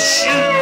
out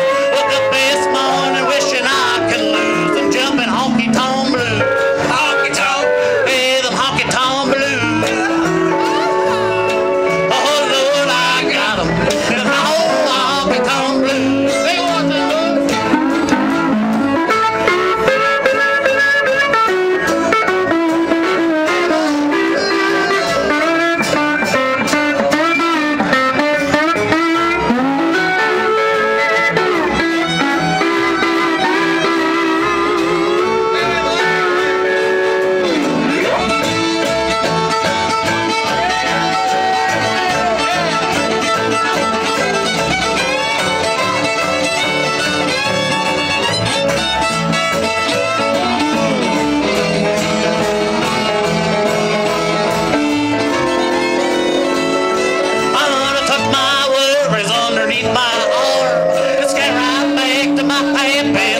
my worries underneath